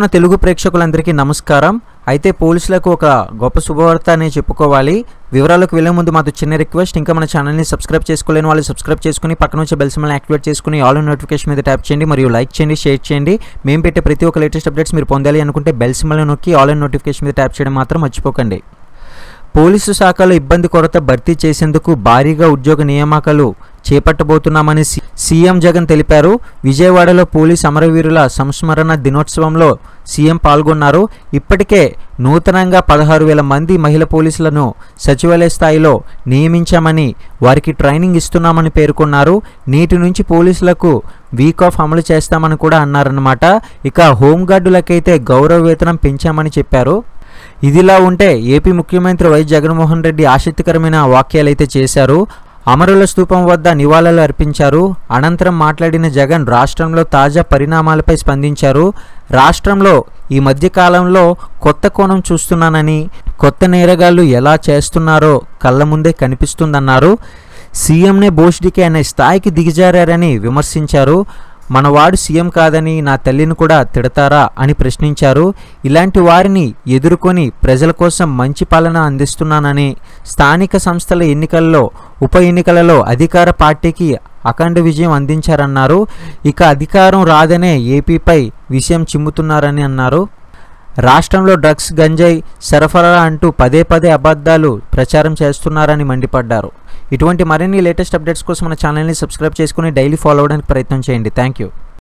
చూస్తున్న తెలుగు ప్రేక్షకులందరికీ నమస్కారం. అయితే పోలీసులకు ఒక గొప్ప శుభవార్త అనే చెప్పుకోవాలి. వివరాలకు వెళ్ళే ముందు మాకు చిన్న రిక్వెస్ట్ ఇంకా మన ఛానల్ని సబ్స్క్రైబ్ చేసుకోలేని వాళ్ళు సబ్స్క్రైబ్ చేసుకుని పక్కన వచ్చే బెల్ సిమ్మల్ని యాక్టివేట్ చేసుకుని ఆల్ నోటిఫికేషన్ మీద ట్యాప్ చేయండి మరియు లైక్ చేయండి షేర్ చేయండి. మేము పెట్టే ప్రతి ఒక్క లేటెస్ట్ అప్డేట్స్ మీరు పొందాలి అనుకుంటే బెల్ సిమ్మల్ని నొక్కి ఆల్ నోటిఫికేషన్ మీద ట్యాప్ చేయడం మాత్రం మర్చిపోకండి. పోలీసు శాఖలో ఇబ్బంది కొరత భర్తీ చేసేందుకు భారీగా ఉద్యోగ నియామకాలు చేపట్టబోతున్నామని సి- సీఎం జగన్ తెలిపారు. విజయవాడలో పోలీస్ అమరవీరుల సంస్మరణ దినోత్సవంలో సీఎం పాల్గొన్నారు. ఇప్పటికే నూతనంగా పదహారు వేల మంది మహిళ పోలీసులను సచివాలయ స్థాయిలో నియమించామని వారికి ట్రైనింగ్ ఇస్తున్నామని పేర్కొన్నారు. నేటి నుంచి పోలీసులకు వీక్ ఆఫ్ అమలు చేస్తామని కూడా అన్నారన్నమాట. ఇక హోంగార్డులకైతే గౌరవ వేతనం పెంచామని చెప్పారు. ఇదిలా ఉంటే ఏపీ ముఖ్యమంత్రి వైఎస్ జగన్మోహన్ రెడ్డి ఆసక్తికరమైన వ్యాఖ్యలైతే చేశారు. అమరుల స్తూపం వద్ద నివాళులు అర్పించారు. అనంతరం మాట్లాడిన జగన్ రాష్ట్రంలో తాజా పరిణామాలపై స్పందించారు. రాష్ట్రంలో ఈ మధ్యకాలంలో కొత్త కోణం చూస్తున్నానని కొత్త నేరగాళ్ళు ఎలా చేస్తున్నారో కళ్ళ ముందే కనిపిస్తుందన్నారు. సీఎంనే బోష్డికే అనే స్థాయికి దిగజారని విమర్శించారు. మనవాడు సీఎం కాదని నా తల్లిని కూడా తిడతారా అని ప్రశ్నించారు. ఇలాంటి వారిని ఎదుర్కొని ప్రజల కోసం మంచి పాలన అందిస్తున్నానని స్థానిక సంస్థల ఎన్నికల్లో ఉప ఎన్నికలలో అధికార పార్టీకి అఖండ విజయం అందించారన్నారు. ఇక అధికారం రాదనే ఏపీపై విషయం చిమ్ముతున్నారని అన్నారు. రాష్ట్రంలో డ్రగ్స్ గంజాయి సరఫరా అంటూ పదే పదే అబద్ధాలు ప్రచారం చేస్తున్నారని మండిపడ్డారు. ఇటువంటి మరిన్ని లేటెస్ట్ అప్డేట్స్ కోసం మన ఛానల్ని సబ్స్క్రైబ్ చేసుకుని డైలీ ఫాలో అవడానికి ప్రయత్నం చేయండి. Thank you.